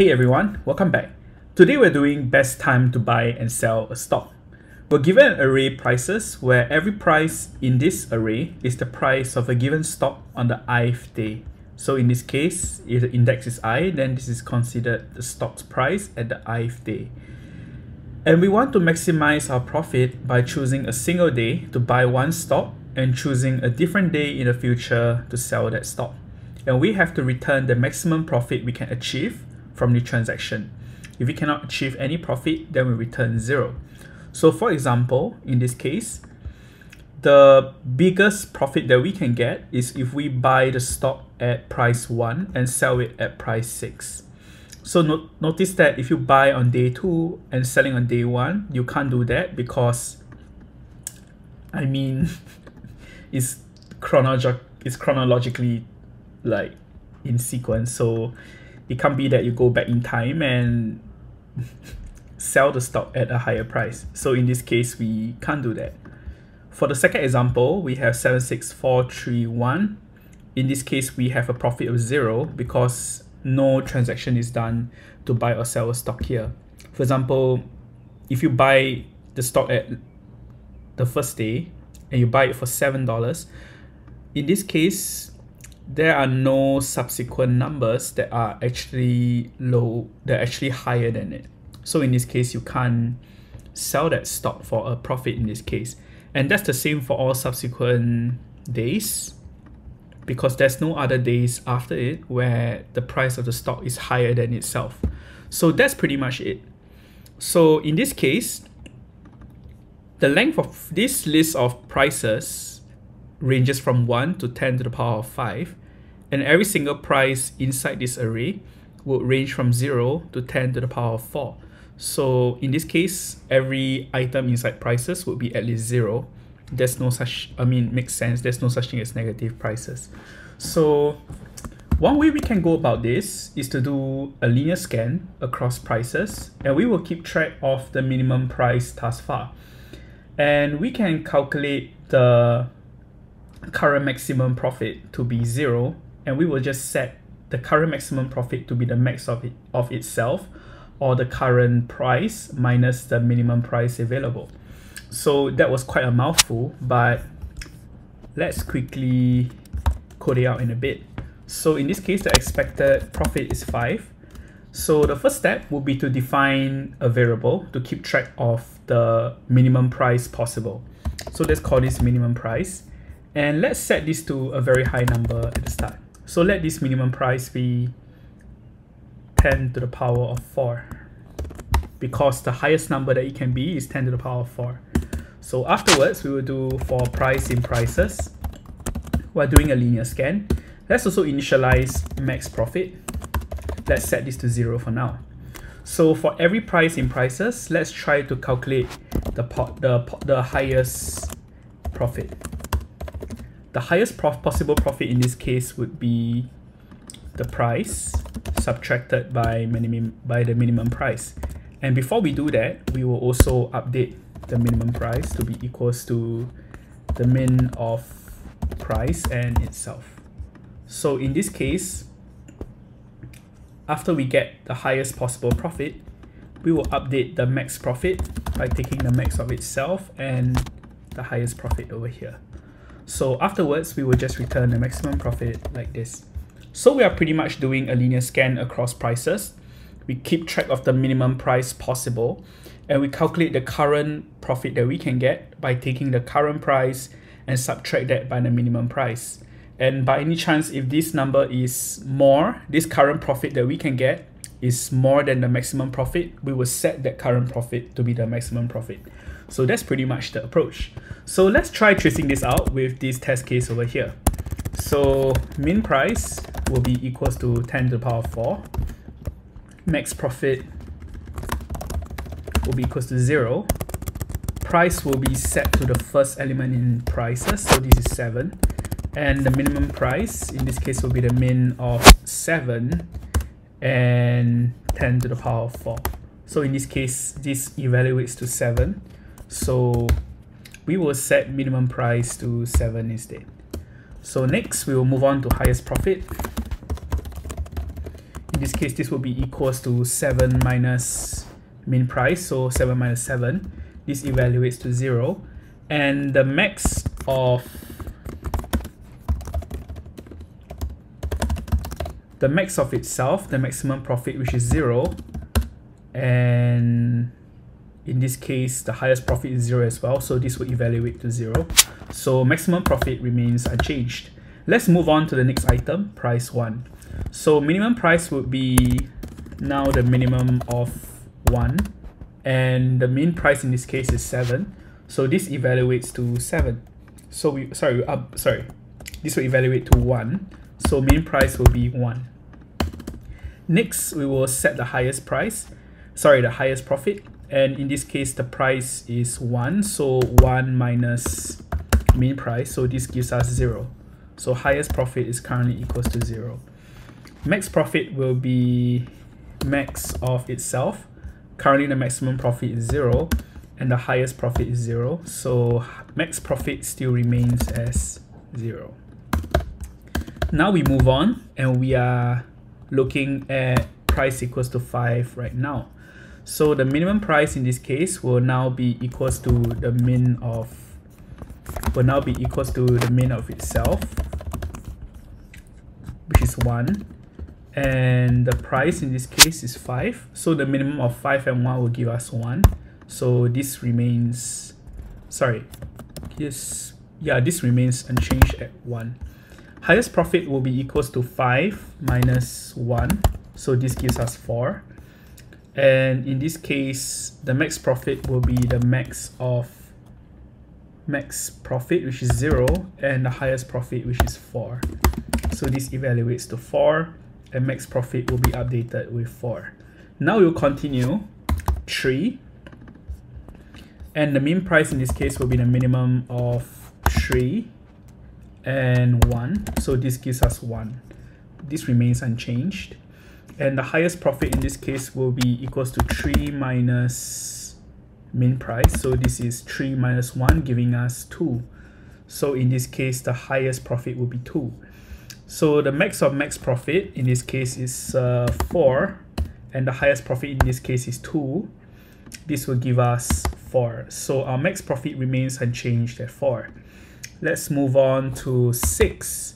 Hey everyone, welcome back. Today we're doing best time to buy and sell a stock. We're given an array prices where every price in this array is the price of a given stock on the ith day. So in this case, if the index is i, then this is considered the stock's price at the ith day. And we want to maximize our profit by choosing a single day to buy one stock and choosing a different day in the future to sell that stock. And we have to return the maximum profit we can achieve from the transaction. If we cannot achieve any profit, then we return zero. So for example, in this case, the biggest profit that we can get is if we buy the stock at price 1 and sell it at price 6. So no notice that if you buy on day 2 and selling on day 1, you can't do that because I mean it's chronolog it's chronologically like in sequence. So it can't be that you go back in time and sell the stock at a higher price. So in this case, we can't do that. For the second example, we have 76431. In this case, we have a profit of zero because no transaction is done to buy or sell a stock here. For example, if you buy the stock at the first day and you buy it for $7, in this case, there are no subsequent numbers that are actually low, they're actually higher than it. So in this case, you can't sell that stock for a profit in this case. And that's the same for all subsequent days because there's no other days after it where the price of the stock is higher than itself. So that's pretty much it. So in this case, the length of this list of prices ranges from 1 to 10 to the power of 5 and every single price inside this array would range from 0 to 10 to the power of 4. So in this case, every item inside prices would be at least 0. There's no such, I mean, makes sense. There's no such thing as negative prices. So one way we can go about this is to do a linear scan across prices and we will keep track of the minimum price thus far. And we can calculate the current maximum profit to be 0 and we will just set the current maximum profit to be the max of it of itself or the current price minus the minimum price available. So that was quite a mouthful, but let's quickly code it out in a bit. So in this case, the expected profit is 5. So the first step would be to define a variable to keep track of the minimum price possible. So let's call this minimum price. And let's set this to a very high number at the start. So let this minimum price be 10 to the power of 4 because the highest number that it can be is 10 to the power of 4. So afterwards, we will do for price in prices. We're doing a linear scan. Let's also initialize max profit. Let's set this to 0 for now. So for every price in prices, let's try to calculate the, the, the highest profit the highest prof possible profit in this case would be the price subtracted by minimum by the minimum price. And before we do that, we will also update the minimum price to be equals to the min of price and itself. So in this case, after we get the highest possible profit, we will update the max profit by taking the max of itself and the highest profit over here. So afterwards, we will just return the maximum profit like this. So we are pretty much doing a linear scan across prices. We keep track of the minimum price possible and we calculate the current profit that we can get by taking the current price and subtract that by the minimum price. And by any chance, if this number is more, this current profit that we can get is more than the maximum profit, we will set that current profit to be the maximum profit. So that's pretty much the approach. So let's try tracing this out with this test case over here. So min price will be equals to 10 to the power of 4. Max profit will be equals to 0. Price will be set to the first element in prices, so this is 7. And the minimum price, in this case, will be the min of 7 and 10 to the power of 4. So in this case, this evaluates to 7. So we will set minimum price to 7 instead. So next we will move on to highest profit. In this case this will be equals to 7 minus min price so 7 minus 7 this evaluates to 0 and the max of the max of itself the maximum profit which is 0 and in this case the highest profit is 0 as well so this will evaluate to 0 so maximum profit remains unchanged. Let's move on to the next item price 1 so minimum price would be now the minimum of 1 and the min price in this case is 7 so this evaluates to 7 so we sorry uh, sorry this will evaluate to 1 so min price will be 1 next we will set the highest price sorry the highest profit and in this case the price is 1 so 1 minus min price. So this gives us 0 so highest profit is currently equals to 0 max profit will be max of itself. Currently the maximum profit is 0 and the highest profit is 0 so max profit still remains as 0 now we move on and we are looking at price equals to 5 right now so the minimum price in this case will now be equals to the min of will now be equals to the min of itself which is 1 and the price in this case is 5 so the minimum of 5 and 1 will give us 1 so this remains sorry this yeah this remains unchanged at 1 highest profit will be equals to 5 minus 1 so this gives us 4 and in this case the max profit will be the max of max profit which is 0 and the highest profit which is 4 so this evaluates to 4 and max profit will be updated with 4 now we'll continue. 3 and the min price in this case will be the minimum of 3 and 1 so this gives us 1 this remains unchanged and the highest profit in this case will be equals to 3 minus min price. So this is 3 minus 1 giving us 2 so in this case the highest profit will be 2 so the max of max profit in this case is uh, 4 and the highest profit in this case is 2 this will give us 4 so our max profit remains unchanged at 4 let's move on to 6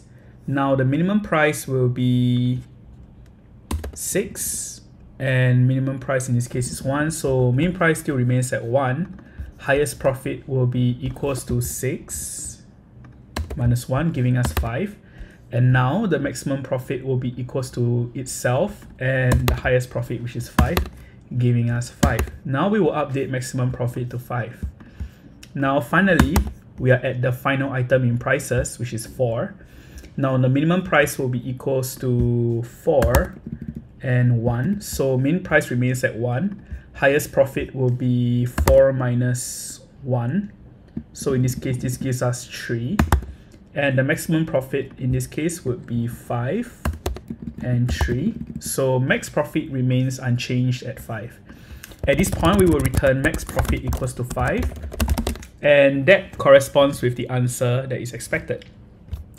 now the minimum price will be 6 and minimum price in this case is 1 so min price still remains at 1 highest profit will be equals to 6 minus 1 giving us 5 and now the maximum profit will be equals to itself and the highest profit which is 5 giving us 5 now we will update maximum profit to 5 now finally we are at the final item in prices which is 4 now the minimum price will be equals to 4 and 1 so min price remains at 1 highest profit will be 4 minus 1 so in this case this gives us 3 and the maximum profit in this case would be 5 and 3 so max profit remains unchanged at 5 at this point we will return max profit equals to 5 and that corresponds with the answer that is expected.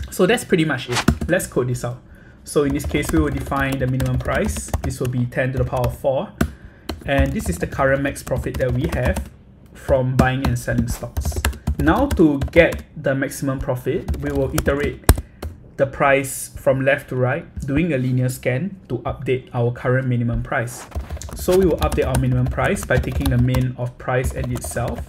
So that's pretty much it. Let's code this out so in this case, we will define the minimum price. This will be 10 to the power of 4. And this is the current max profit that we have from buying and selling stocks. Now to get the maximum profit, we will iterate the price from left to right, doing a linear scan to update our current minimum price. So we will update our minimum price by taking the min of price and itself.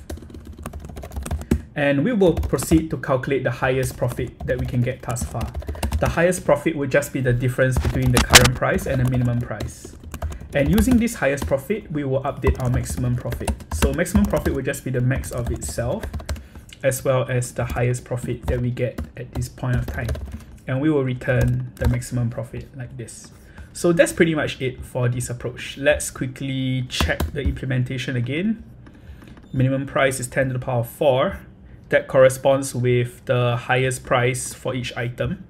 And we will proceed to calculate the highest profit that we can get thus far the highest profit would just be the difference between the current price and the minimum price. And using this highest profit, we will update our maximum profit. So maximum profit will just be the max of itself, as well as the highest profit that we get at this point of time. And we will return the maximum profit like this. So that's pretty much it for this approach. Let's quickly check the implementation again. Minimum price is 10 to the power of 4. That corresponds with the highest price for each item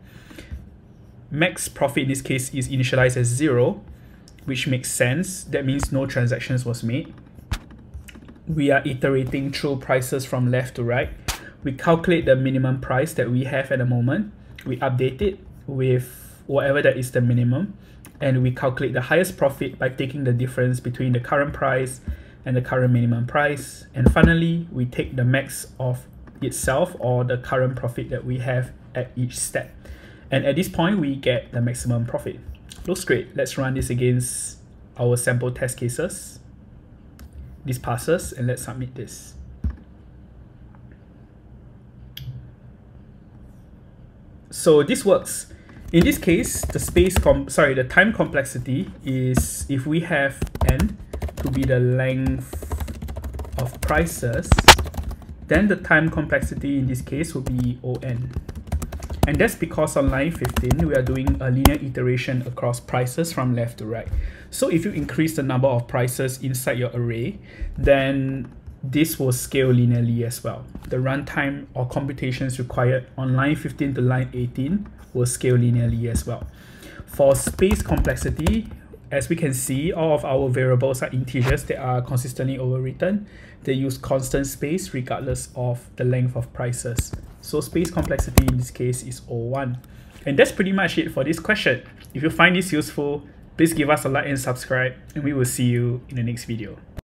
max profit in this case is initialized as zero, which makes sense. That means no transactions was made. We are iterating through prices from left to right. We calculate the minimum price that we have at the moment. We update it with whatever that is the minimum. and we calculate the highest profit by taking the difference between the current price and the current minimum price. And finally, we take the max of itself or the current profit that we have at each step. And at this point, we get the maximum profit. Looks great. Let's run this against our sample test cases. This passes and let's submit this. So this works. In this case, the space com sorry, the time complexity is if we have n to be the length of prices, then the time complexity in this case will be on. And that's because on line 15, we are doing a linear iteration across prices from left to right. So if you increase the number of prices inside your array, then this will scale linearly as well. The runtime or computations required on line 15 to line 18 will scale linearly as well. For space complexity, as we can see, all of our variables are integers that are consistently overwritten. They use constant space regardless of the length of prices. So space complexity in this case is O1. And that's pretty much it for this question. If you find this useful, please give us a like and subscribe, and we will see you in the next video.